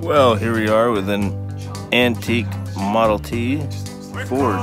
Well, here we are with an antique Model T Ford.